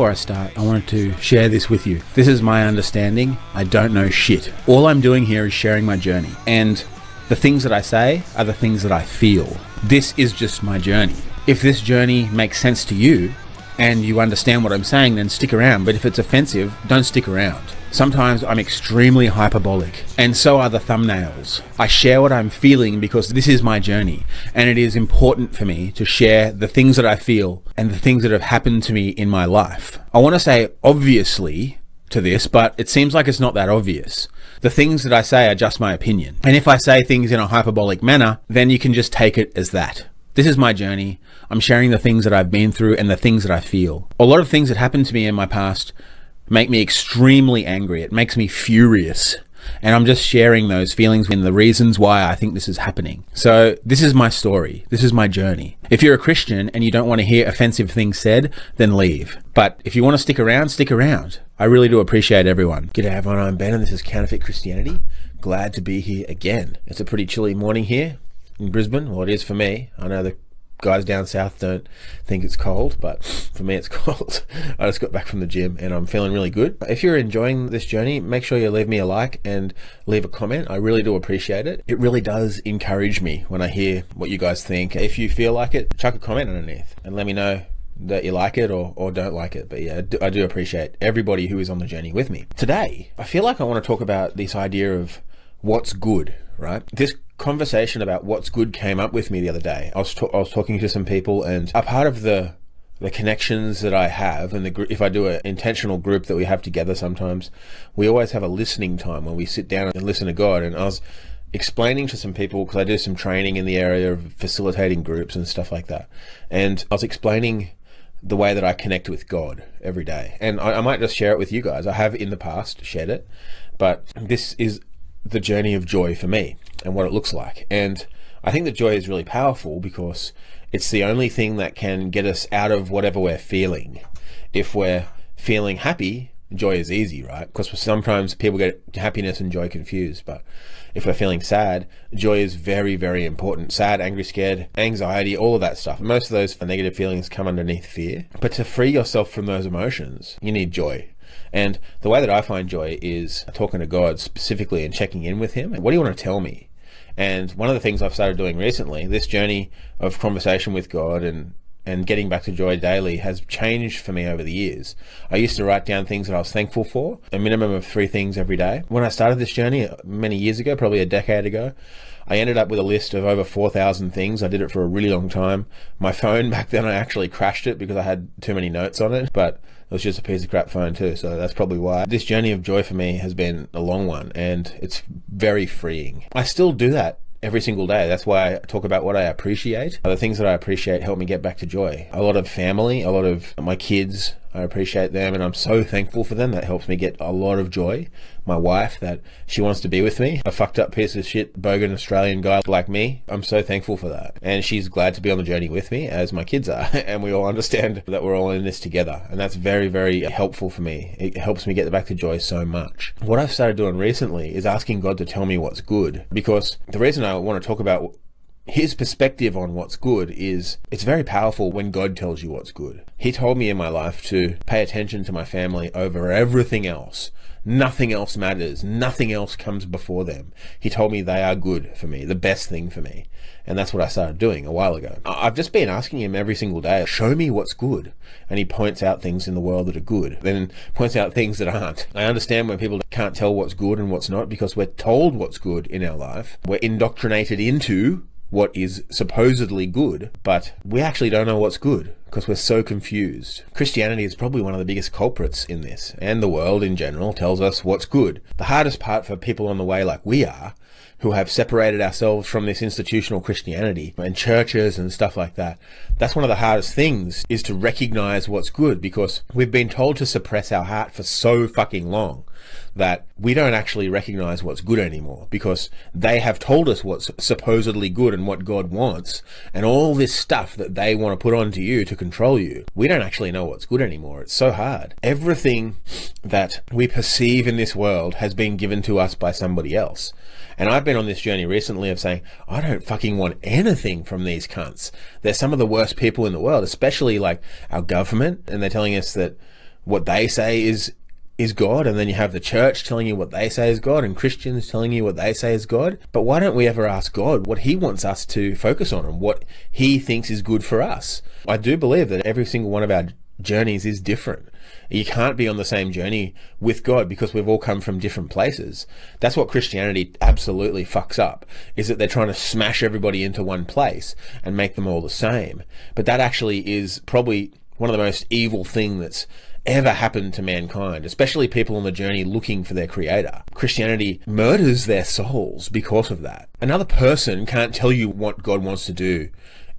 Before I start, I wanted to share this with you. This is my understanding. I don't know shit. All I'm doing here is sharing my journey. And the things that I say are the things that I feel. This is just my journey. If this journey makes sense to you and you understand what I'm saying, then stick around. But if it's offensive, don't stick around. Sometimes I'm extremely hyperbolic, and so are the thumbnails. I share what I'm feeling because this is my journey, and it is important for me to share the things that I feel and the things that have happened to me in my life. I want to say obviously to this, but it seems like it's not that obvious. The things that I say are just my opinion. And if I say things in a hyperbolic manner, then you can just take it as that. This is my journey. I'm sharing the things that I've been through and the things that I feel. A lot of things that happened to me in my past make me extremely angry. It makes me furious. And I'm just sharing those feelings and the reasons why I think this is happening. So, this is my story. This is my journey. If you're a Christian and you don't want to hear offensive things said, then leave. But if you want to stick around, stick around. I really do appreciate everyone. G'day everyone, I'm Ben and this is Counterfeit Christianity. Glad to be here again. It's a pretty chilly morning here in Brisbane. Well, it is for me. I know the guys down south don't think it's cold, but for me it's cold. I just got back from the gym and I'm feeling really good. If you're enjoying this journey, make sure you leave me a like and leave a comment. I really do appreciate it. It really does encourage me when I hear what you guys think. If you feel like it, chuck a comment underneath and let me know that you like it or, or don't like it. But yeah, I do, appreciate everybody who is on the journey with me. Today, I feel like I want to talk about this idea of what's good, right? This conversation about what's good came up with me the other day. I was, I was talking to some people, and a part of the the connections that I have, and the gr- if I do an intentional group that we have together, sometimes we always have a listening time when we sit down and listen to God. And I was explaining to some people because I do some training in the area of facilitating groups and stuff like that, and I was explaining the way that I connect with God every day. And I, I might just share it with you guys. I have in the past shared it, but this is the journey of joy for me and what it looks like. And I think that joy is really powerful because it's the only thing that can get us out of whatever we're feeling. If we're feeling happy, joy is easy, right? Because sometimes people get happiness and joy confused. But if we're feeling sad, joy is very, very important. Sad, angry, scared, anxiety, all of that stuff. Most of those negative feelings come underneath fear. But to free yourself from those emotions, you need joy. And the way that I find joy is talking to God specifically and checking in with Him. What do you want to tell me? And one of the things I've started doing recently, this journey of conversation with God and and getting back to joy daily has changed for me over the years. I used to write down things that I was thankful for, a minimum of three things every day. When I started this journey uh, many years ago, probably a decade ago, I ended up with a list of over 4,000 things. I did it for a really long time. My phone back then, I actually crashed it because I had too many notes on it, but it was just a piece of crap phone too, so that's probably why. This journey of joy for me has been a long one and it's very freeing. I still do that every single day. That's why I talk about what I appreciate. The things that I appreciate help me get back to joy. A lot of family, a lot of my kids, I appreciate them and I'm so thankful for them. That helps me get a lot of joy. My wife, that she wants to be with me, a fucked up piece of shit, bogan Australian guy like me. I'm so thankful for that. And she's glad to be on the journey with me, as my kids are. and we all understand that we're all in this together. And that's very, very helpful for me. It helps me get back to joy so much. What I've started doing recently is asking God to tell me what's good. Because the reason I want to talk about his perspective on what's good is it's very powerful when God tells you what's good. He told me in my life to pay attention to my family over everything else. Nothing else matters. Nothing else comes before them. He told me they are good for me, the best thing for me. And that's what I started doing a while ago. I've just been asking him every single day, show me what's good. And he points out things in the world that are good, then points out things that aren't. I understand when people can't tell what's good and what's not because we're told what's good in our life. We're indoctrinated into what is supposedly good, but we actually don't know what's good because we're so confused. Christianity is probably one of the biggest culprits in this, and the world in general tells us what's good. The hardest part for people on the way like we are, who have separated ourselves from this institutional Christianity and churches and stuff like that, that's one of the hardest things is to recognize what's good because we've been told to suppress our heart for so fucking long. That we don't actually recognize what's good anymore because they have told us what's supposedly good and what God wants and all this stuff that they want to put onto you to control you. We don't actually know what's good anymore. It's so hard. Everything that we perceive in this world has been given to us by somebody else. And I've been on this journey recently of saying, I don't fucking want anything from these cunts. They're some of the worst people in the world, especially like our government. And they're telling us that what they say is is God, and then you have the church telling you what they say is God, and Christians telling you what they say is God. But why don't we ever ask God what He wants us to focus on and what He thinks is good for us? I do believe that every single one of our journeys is different. You can't be on the same journey with God because we've all come from different places. That's what Christianity absolutely fucks up, is that they're trying to smash everybody into one place and make them all the same. But that actually is probably one of the most evil thing that's ever happened to mankind, especially people on the journey looking for their creator. Christianity murders their souls because of that. Another person can't tell you what God wants to do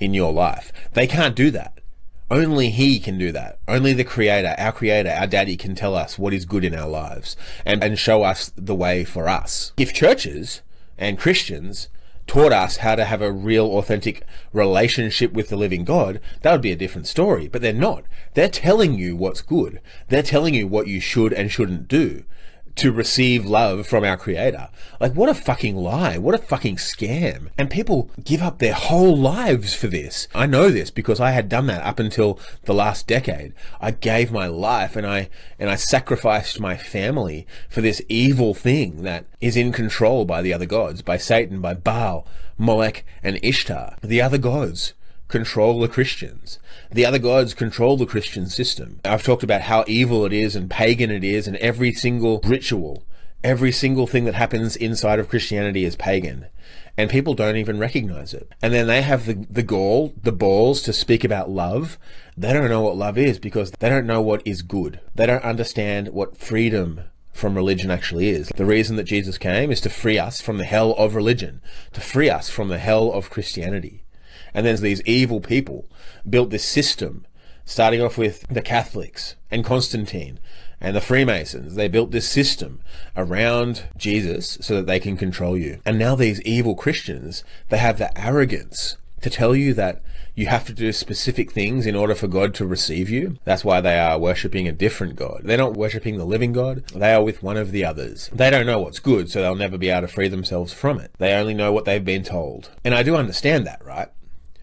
in your life. They can't do that. Only He can do that. Only the Creator, our Creator, our Daddy can tell us what is good in our lives and, and show us the way for us. If churches and Christians taught us how to have a real authentic relationship with the living God, that would be a different story. But they're not. They're telling you what's good. They're telling you what you should and shouldn't do to receive love from our creator. Like, what a fucking lie. What a fucking scam. And people give up their whole lives for this. I know this because I had done that up until the last decade. I gave my life and I, and I sacrificed my family for this evil thing that is in control by the other gods, by Satan, by Baal, Molech, and Ishtar. The other gods control the Christians. The other gods control the Christian system. I've talked about how evil it is and pagan it is, and every single ritual, every single thing that happens inside of Christianity is pagan. And people don't even recognize it. And then they have the, the gall, the balls to speak about love. They don't know what love is because they don't know what is good. They don't understand what freedom from religion actually is. The reason that Jesus came is to free us from the hell of religion, to free us from the hell of Christianity. And then these evil people built this system, starting off with the Catholics and Constantine and the Freemasons. They built this system around Jesus so that they can control you. And now these evil Christians, they have the arrogance to tell you that you have to do specific things in order for God to receive you. That's why they are worshipping a different God. They're not worshipping the living God. They are with one of the others. They don't know what's good, so they'll never be able to free themselves from it. They only know what they've been told. And I do understand that, right?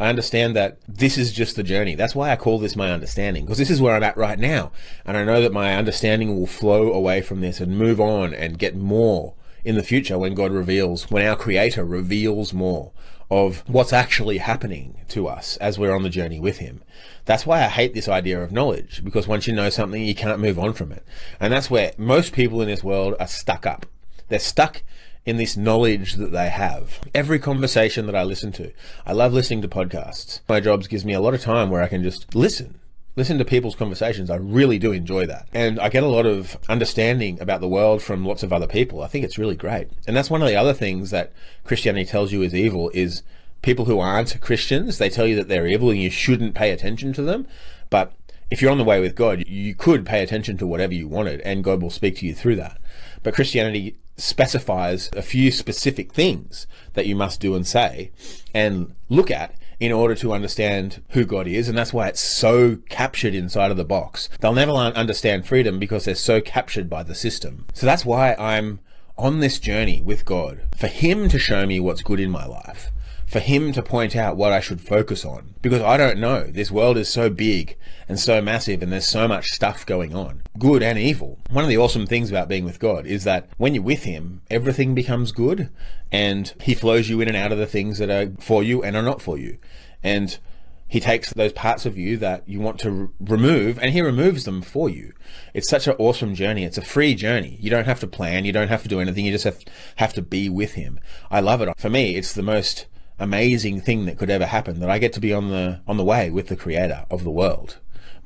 I understand that this is just the journey. That's why I call this my understanding, because this is where I'm at right now. And I know that my understanding will flow away from this and move on and get more in the future when God reveals, when our Creator reveals more of what's actually happening to us as we're on the journey with Him. That's why I hate this idea of knowledge, because once you know something, you can't move on from it. And that's where most people in this world are stuck up. They're stuck in this knowledge that they have. Every conversation that I listen to, I love listening to podcasts. My jobs gives me a lot of time where I can just listen. Listen to people's conversations. I really do enjoy that. And I get a lot of understanding about the world from lots of other people. I think it's really great. And that's one of the other things that Christianity tells you is evil is people who aren't Christians, they tell you that they're evil and you shouldn't pay attention to them. But if you're on the way with God, you could pay attention to whatever you wanted and God will speak to you through that. But Christianity specifies a few specific things that you must do and say and look at in order to understand who God is. And that's why it's so captured inside of the box. They'll never understand freedom because they're so captured by the system. So that's why I'm on this journey with God for Him to show me what's good in my life for him to point out what I should focus on. Because I don't know. This world is so big and so massive and there's so much stuff going on, good and evil. One of the awesome things about being with God is that when you're with him, everything becomes good and he flows you in and out of the things that are for you and are not for you. And he takes those parts of you that you want to remove and he removes them for you. It's such an awesome journey. It's a free journey. You don't have to plan. You don't have to do anything. You just have, have to be with him. I love it. For me, it's the most amazing thing that could ever happen that I get to be on the on the way with the creator of the world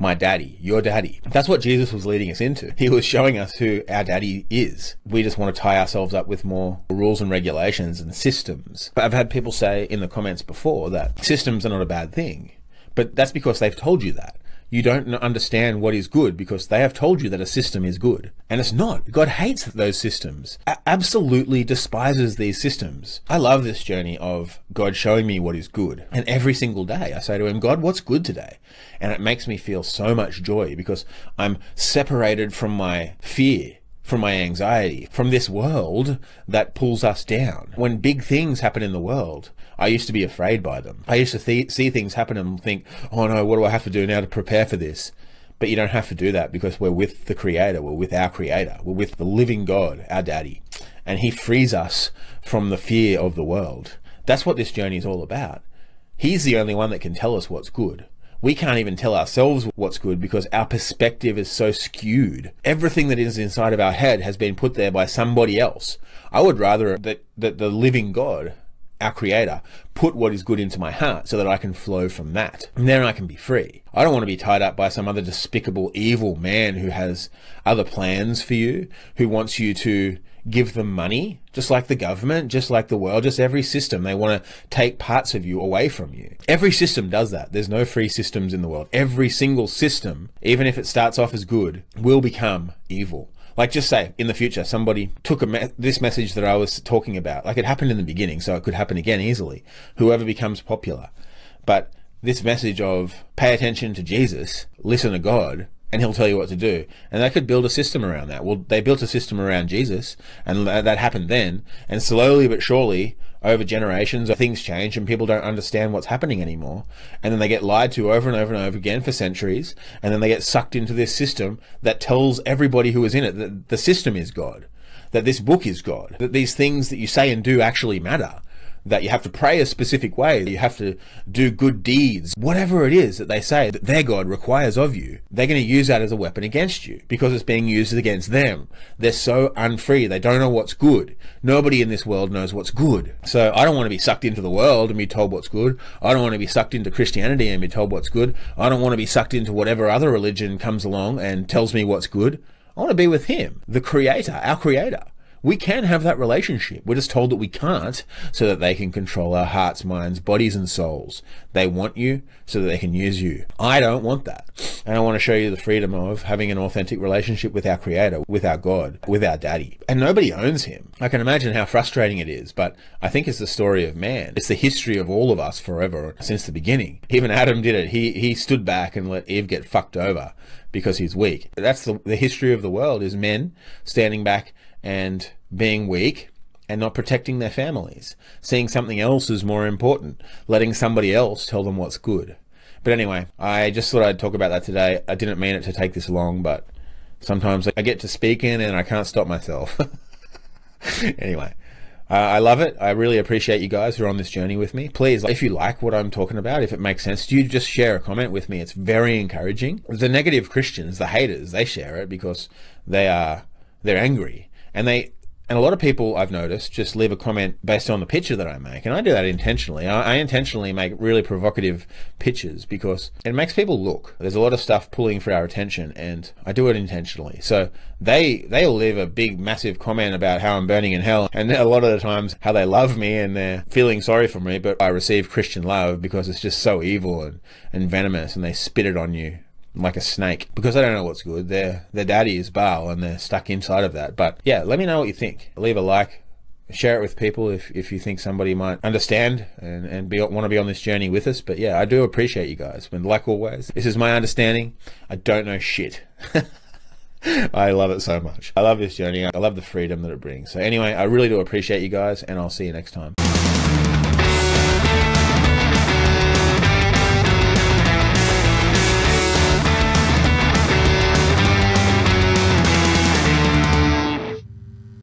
my daddy, your daddy. That's what Jesus was leading us into. He was showing us who our daddy is. We just want to tie ourselves up with more rules and regulations and systems. But I've had people say in the comments before that systems are not a bad thing. But that's because they've told you that. You don't understand what is good because they have told you that a system is good. And it's not. God hates those systems, a- absolutely despises these systems. I love this journey of God showing me what is good. And every single day I say to Him, God, what's good today? And it makes me feel so much joy because I'm separated from my fear from my anxiety, from this world that pulls us down. When big things happen in the world, I used to be afraid by them. I used to th- see things happen and think, oh no, what do I have to do now to prepare for this? But you don't have to do that because we're with the Creator, we're with our Creator, we're with the living God, our Daddy. And He frees us from the fear of the world. That's what this journey is all about. He's the only one that can tell us what's good we can't even tell ourselves what's good because our perspective is so skewed. Everything that is inside of our head has been put there by somebody else. I would rather that, that the living God, our creator, put what is good into my heart so that I can flow from that. And then I can be free. I don't want to be tied up by some other despicable, evil man who has other plans for you, who wants you to give them money, just like the government, just like the world, just every system. They want to take parts of you away from you. Every system does that. There's no free systems in the world. Every single system, even if it starts off as good, will become evil. Like just say in the future, somebody took me- this message that I was talking about. Like it happened in the beginning, so it could happen again easily. Whoever becomes popular, but this message of pay attention to Jesus, listen to God, and he'll tell you what to do. And they could build a system around that. Well, they built a system around Jesus, and that happened then. And slowly but surely, over generations, things change and people don't understand what's happening anymore. And then they get lied to over and over and over again for centuries. And then they get sucked into this system that tells everybody who is in it that the system is God, that this book is God, that these things that you say and do actually matter that you have to pray a specific way, you have to do good deeds, whatever it is that they say that their God requires of you, they're going to use that as a weapon against you because it's being used against them. They're so unfree. They don't know what's good. Nobody in this world knows what's good. So I don't want to be sucked into the world and be told what's good. I don't want to be sucked into Christianity and be told what's good. I don't want to be sucked into whatever other religion comes along and tells me what's good. I want to be with Him, the Creator, our Creator. We can have that relationship. We're just told that we can't so that they can control our hearts, minds, bodies, and souls. They want you so that they can use you. I don't want that. And I want to show you the freedom of having an authentic relationship with our Creator, with our God, with our Daddy. And nobody owns Him. I can imagine how frustrating it is, but I think it's the story of man. It's the history of all of us forever since the beginning. Even Adam did it. He, he stood back and let Eve get fucked over because he's weak. That's the, the history of the world is men standing back and being weak and not protecting their families, seeing something else as more important, letting somebody else tell them what's good. But anyway, I just thought I'd talk about that today. I didn't mean it to take this long, but sometimes I get to speaking and I can't stop myself. anyway, uh, I love it. I really appreciate you guys who are on this journey with me. Please, if you like what I'm talking about, if it makes sense you, just share a comment with me. It's very encouraging. The negative Christians, the haters, they share it because they are they're angry and they and a lot of people I've noticed just leave a comment based on the picture that I make, and I do that intentionally. I, I, intentionally make really provocative pictures because it makes people look. There's a lot of stuff pulling for our attention, and I do it intentionally. So they they'll leave a big, massive comment about how I'm burning in hell, and a lot of the times how they love me and they're feeling sorry for me, but I receive Christian love because it's just so evil and, and venomous, and they spit it on you like a snake because they don't know what's good. Their their daddy is Baal and they're stuck inside of that. But yeah, let me know what you think. Leave a like, share it with people if, if you think somebody might understand and, and be want to be on this journey with us. But yeah, I do appreciate you guys. And like always, this is my understanding. I don't know shit. I love it so much. I love this journey. I love the freedom that it brings. So anyway, I really do appreciate you guys and I'll see you next time.